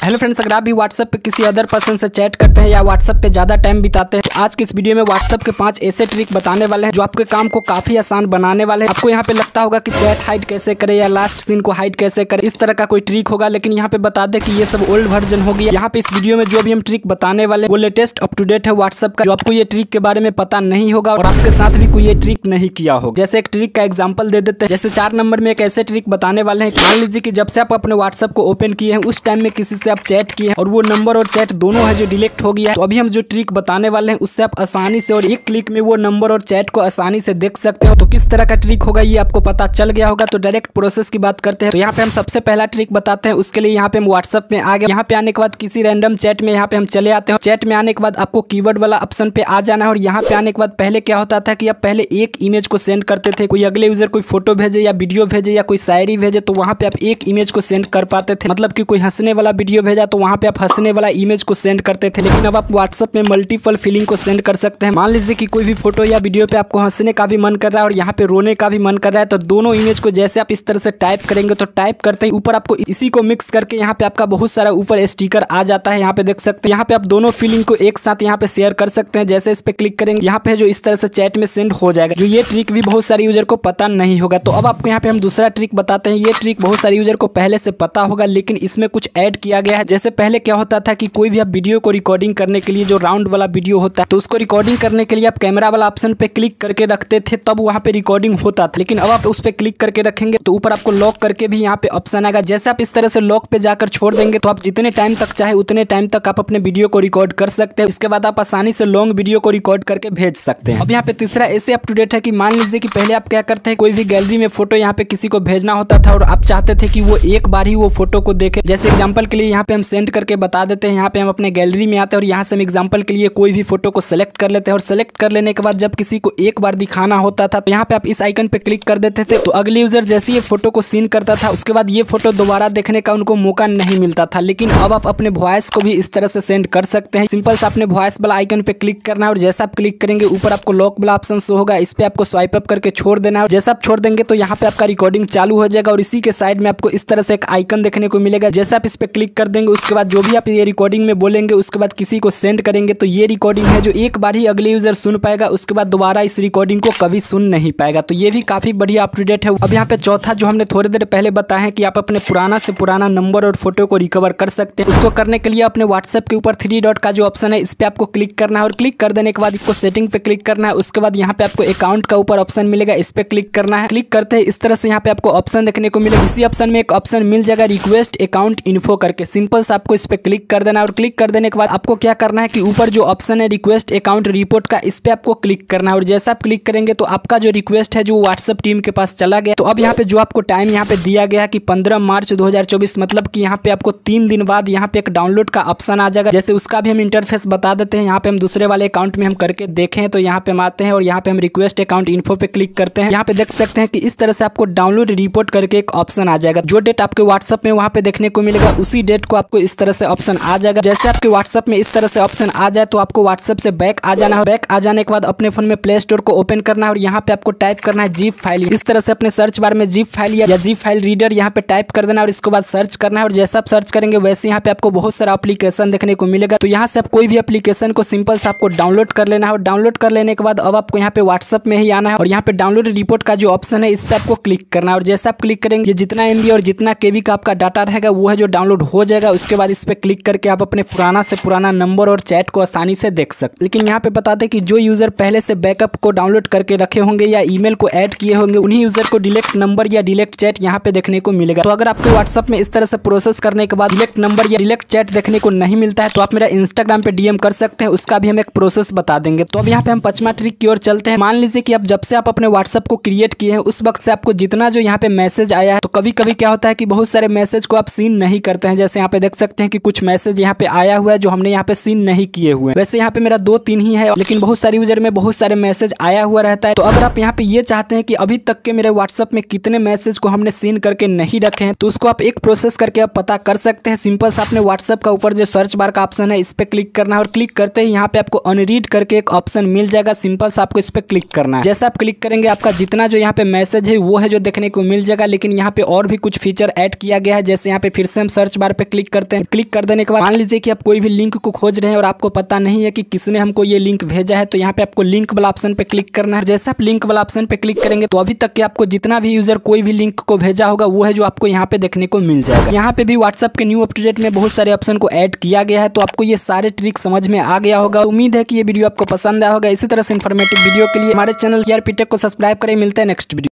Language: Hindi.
हेलो फ्रेंड्स अगर आप भी व्हाट्सएप पे किसी अदर पर्सन से चैट करते हैं या व्हाट्सएप पे ज़्यादा टाइम बिताते हैं तो आज की इस वीडियो में व्हाट्सएप के पाँच ऐसे ट्रिक बताने वाले हैं जो आपके काम को काफ़ी आसान बनाने वाले हैं। आपको यहाँ पे लगता होगा कि चैट हाइड कैसे करे या लास्ट सीन को हाइड कैसे करे, इस तरह का कोई ट्रिक होगा, लेकिन यहाँ पे बता दे कि ये सब ओल्ड वर्जन होगी। यहाँ पे इस वीडियो में जो भी हम ट्रिक बताने वाले वो लेटेस्ट अप टू डेट है व्हाट्सएप का, जो आपको ये ट्रिक के बारे में पता नहीं होगा और आपके साथ भी कोई ये ट्रिक नहीं किया होगा। जैसे एक ट्रिक का एग्ज़ाम्पल दे देते हैं। जैसे चार नंबर में एक ऐसे ट्रिक बताने वाले हैं मान लीजिए कि जब से आप अपने व्हाट्सएप को ओपन किए हैं, उस टाइम में किसी से आप चैट किए और वो नंबर और चैट दोनों है जो डिलीट हो गया तो अभी हम जो ट्रिक बताने वाले हैं, उससे आप आसानी से और एक क्लिक में वो नंबर और चैट को आसानी से देख सकते हो। तो किस तरह का ट्रिक होगा, ये आपको पता चल गया होगा। तो डायरेक्ट प्रोसेस की बात करते हैं। तो यहाँ पे हम सबसे पहला ट्रिक बताते हैं। उसके लिए यहाँ पे हम व्हाट्सअप में आ गए। यहाँ पे आने के बाद किसी रैंडम चैट में यहाँ पे हम चले आते हैं। चैट में आने के बाद आपको कीवर्ड वाला ऑप्शन पे आ जाना है। और यहाँ पे आने के बाद पहले क्या होता था कि आप पहले एक इमेज को सेंड करते थे। कोई अगले यूज़र कोई फ़ोटो भेजे या वीडियो भेजे या कोई शायरी भेजे तो वहाँ पे आप एक इमेज को सेंड कर पाते थे। मतलब कि कोई हंसने वाला वीडियो भेजा तो वहाँ पे आप हंसने वाला इमेज को सेंड करते थे, लेकिन अब आप व्हाट्सअप में मल्टीपल फीलिंग को सेंड कर सकते हैं। मान लीजिए कि कोई भी फ़ोटो या वीडियो पे आपको हंसने का भी मन कर रहा है और यहाँ पे रोने का भी मन कर रहा है तो दोनों इमेज को जैसे आप इस तरह से टाइप करेंगे तो टाइप करते ही ऊपर आपको इसी को मिक्स करके यहाँ पे आपका बहुत सारा ऊपर स्टिकर आ जाता है, यहाँ पे देख सकते हैं। यहाँ पे आप दोनों फीलिंग को एक साथ यहाँ पे शेयर कर सकते हैं, जैसे इस पे क्लिक करेंगे। यहाँ पे जो इस तरह से चैट में सेंड हो जाएगा। जो ये ट्रिक भी बहुत सारे यूज़र को पता नहीं होगा। तो अब आपको यहाँ पे हम दूसरा ट्रिक बताते हैं। ये ट्रिक बहुत सारे यूज़र को पहले से पता होगा, लेकिन इसमें कुछ ऐड किया गया है। जैसे पहले क्या होता था कि कोई भी आप वीडियो को रिकॉर्डिंग करने के लिए जो राउंड वाला वीडियो होता है तो उसको रिकॉर्डिंग करने के लिए आप कैमरा वाला ऑप्शन पे क्लिक करके रखते थे, तब वहाँ पे रिकॉर्डिंग होता था। लेकिन अब आप उस पर क्लिक करके रखेंगे तो ऊपर आपको लॉक करके भी यहाँ पे ऑप्शन आएगा। जैसे आप इस तरह से लॉक पे जाकर छोड़ देंगे तो आप जितने टाइम तक चाहे, उतने टाइम तक आप अपने वीडियो को रिकॉर्ड कर सकते हैं। इसके बाद आप आसानी से लॉन्ग वीडियो को रिकॉर्ड करके भेज सकते हैं। अब यहाँ पे तीसरा ऐसे अप टू डेट है कि मान लीजिए कि पहले आप क्या करते हैं, कोई भी गैलरी में फ़ोटो यहाँ पे किसी को भेजना होता था, और आप चाहते थे कि वो एक बार ही वो फ़ोटो को देखे। जैसे एग्ज़ाम्पल के लिए यहाँ पे हम सेंड करके बता देते हैं, यहाँ पे हम अपने गैलरी में आते हैं और यहाँ से हम एग्ज़ाम्पल के लिए कोई भी फ़ोटो को सेलेक्ट कर लेते हैं और सेलेक्ट कर लेने के बाद जब किसी को एक बार दिखाना होता था तो यहाँ पे आप इस आइकन पे क्लिक कर देते थे तो अगले यूज़र जैसे ये फ़ोटो को सीन करता था, उसके बाद ये फ़ोटो दोबारा देखने का उनको मौका नहीं मिलता था। लेकिन अब आप अपने वॉइस को भी इस तरह से सेंड कर सकते हैं। सिंपल से अपने वॉइस वाला आइकन पे क्लिक करना है और जैसा आप क्लिक करेंगे, ऊपर आपको लॉक वाला ऑप्शन शो होगा। इस पर आपको स्वाइप अप करके छोड़ देना है जैसा आप छोड़ देंगे तो यहाँ पे आपका रिकॉर्डिंग चालू हो जाएगा और इसी के साइड में आपको इस तरह से एक आइकन देखने को मिलेगा। जैसे आप इस पर क्लिक कर देंगे, उसके बाद जो भी आप ये रिकॉर्डिंग में बोलेंगे, उसके बाद किसी को सेंड करेंगे तो ये रिकॉर्डिंग है जो एक बार ही अगले यूज़र सुन पाएगा, उसके बाद दोबारा इस रिकॉर्डिंग को कभी सुन नहीं पाएगा। तो ये भी काफ़ी बढ़िया अप टू डेट है। अब यहाँ पे चौथा, जो हमने थोड़ी देर पहले बताया है कि आप अपने पुराना से पुराना नंबर और फ़ोटो को रिकवर कर सकते हैं। उसको करने के लिए अपने व्हाट्सएप के ऊपर थ्री डॉट का जो ऑप्शन है, इस पे आपको क्लिक करना है और क्लिक कर देने के बाद इसको सेटिंग पे क्लिक करना है। उसके बाद यहाँ पे आपको अकाउंट का ऊपर ऑप्शन मिलेगा, इस पे क्लिक करना है। क्लिक करते हैं इस तरह से यहाँ पे आपको ऑप्शन देखने को मिलेगा। इसी ऑप्शन में एक ऑप्शन मिल जाएगा रिक्वेस्ट अकाउंट इन्फो करके। सिंपल से आपको इस पर क्लिक कर देना और क्लिक कर देने के बाद आपको क्या करना है कि ऊपर जो ऑप्शन है रिक्वेस्ट अकाउंट रिपोर्ट का, इस पर आपको क्लिक करना है। और जैसा आप क्लिक करेंगे तो आपका जो रिक्वेस्ट है, जो व्हाट्सअप टीम के पास चला गया। तो अब यहाँ पे जो आपको टाइम यहाँ पे दिया गया कि 15 मार्च 2024 मतलब कि यहाँ पे आपको तीन दिन बाद यहाँ पे एक डाउनलोड का ऑप्शन आ जाएगा। जैसे उसका भी हम इंटरफेस बता देते हैं। यहाँ पे हम दूसरे वाले अकाउंट में हम करके देखें तो यहाँ पे हम आते हैं और यहाँ पे हम रिक्वेस्ट अकाउंट इन्फो पे क्लिक करते हैं। यहाँ पे देख सकते हैं कि इस तरह से आपको डाउनलोड रिपोर्ट करके एक ऑप्शन आ जाएगा। जो डेट आपके व्हाट्सअप में वहाँ पे देखने को मिलेगा, उसी डेट को आपको इस तरह से ऑप्शन आ जाएगा। जैसे आपके व्हाट्सअप में इस तरह से ऑप्शन आ जाए तो आपको व्हाट्सअप से बैक आ जाना है। बैक आ जाने के बाद अपने फ़ोन में प्ले स्टोर को ओपन करना है और यहाँ पे आपको टाइप करना है जीप फ़ाइल इस तरह से अपने सर्च बार में जीप फ़ाइल या जीप फ़ाइल रीडर यहाँ पे टाइप कर देना और इसके बाद सर्च करना है। और जैसा आप सर्च करेंगे, वैसे यहाँ पे आपको बहुत सारा एप्लीकेशन देखने को मिलेगा। तो यहाँ से आप कोई भी एप्लीकेशन को सिंपल से आपको डाउनलोड कर लेना है और डाउनलोड कर लेने के बाद अब आपको यहाँ पे व्हाट्सअप में ही आना है और यहाँ पे डाउनलोड रिपोर्ट का जो ऑप्शन है, इस पर आपको क्लिक करना है। और जैसे आप क्लिक करेंगे जितना MB और जितना के का आपका डाटा रहेगा, वो है जो डाउनलोड हो जाएगा, उसके बाद इस पर क्लिक करके आप अपने पुराना से पुराना नंबर और चैट को आसानी से देख सकते लेकिन यहाँ पे बता दें कि जो यूज़र पहले से बैकअप को डाउनलोड करके रखे होंगे या ईमेल को ऐड किए होंगे, उन्हीं यूज़र को डिलेक्ट नंबर या डिलेक्ट चैट यहाँ पे देखने को मिलेगा। तो अगर आपके व्हाट्सअप में इस तरह से प्रोसेस करने के बाद डिलेक्ट नंबर या डिलेक्ट चैट देखने को नहीं मिलता है तो आप मेरा इंस्टाग्राम पे डीएम कर सकते हैं, उसका भी हम एक प्रोसेस बता देंगे। तो अब यहाँ पे हम पचमा ट्रिक की ओर चलते हैं। मान लीजिए कि अब जब से आप अपने व्हाट्सअप को क्रिएट किए हैं, उस वक्त से आपको जितना जो यहाँ पे मैसेज आया है तो कभी कभी क्या होता है कि बहुत सारे मैसेज को आप सीन नहीं करते हैं, जैसे यहाँ पे देख सकते हैं कि कुछ मैसेज यहाँ पे आया हुआ है जो हमने यहाँ पे सीन नहीं किए हुए वैसे यहाँ पे मेरा दो तीन ही है, लेकिन बहुत सारे यूज़र में बहुत सारे मैसेज आया हुआ रहता है। तो अगर आप यहाँ पे ये चाहते हैं कि अभी तक के मेरे व्हाट्सअप में कितने मैसेज को हमने सीन करके नहीं रखे हैं तो उसको आप एक प्रोसेस करके आप पता कर सकते हैं। सिंपल से अपने व्हाट्सअप का ऊपर जो सर्च बार का ऑप्शन है, इस पर क्लिक करना है और क्लिक करते ही यहाँ पे आपको अनरीड करके एक ऑप्शन मिल जाएगा। सिंपल से आपको इस पर क्लिक करना है। जैसे आप क्लिक करेंगे, आपका जितना जो यहाँ पे मैसेज है, वो है जो देखने को मिल जाएगा, लेकिन यहाँ पे और भी कुछ फीचर ऐड किया गया है, जैसे यहाँ पे फिर से हम सर्च बार पे क्लिक करते हैं। क्लिक कर देने के बाद मान लीजिए कि आप कोई भी लिंक को खोज रहे हैं और आपको पता नहीं है कि किसने हमको ये लिंक भेजा है तो यहाँ पे आपको लिंक वाला ऑप्शन पे क्लिक करना है। जैसे आप लिंक वाला ऑप्शन पे क्लिक करेंगे तो अभी तक के आपको जितना भी यूज़र कोई भी लिंक को भेजा होगा, वो है जो आपको यहाँ पे देखने को मिल जाएगा। यहाँ पे भी व्हाट्सअप के न्यू अपडेट में बहुत सारे ऑप्शन को ऐड किया गया है तो आपको ये सारे ट्रिक समझ में आ गया होगा। उम्मीद है कि ये वीडियो आपको पसंद आया होगा। इसी तरह से इन्फॉर्मेटिव वीडियो के लिए हमारे चैनल को सब्सक्राइब करें। मिलते हैं नेक्स्ट वीडियो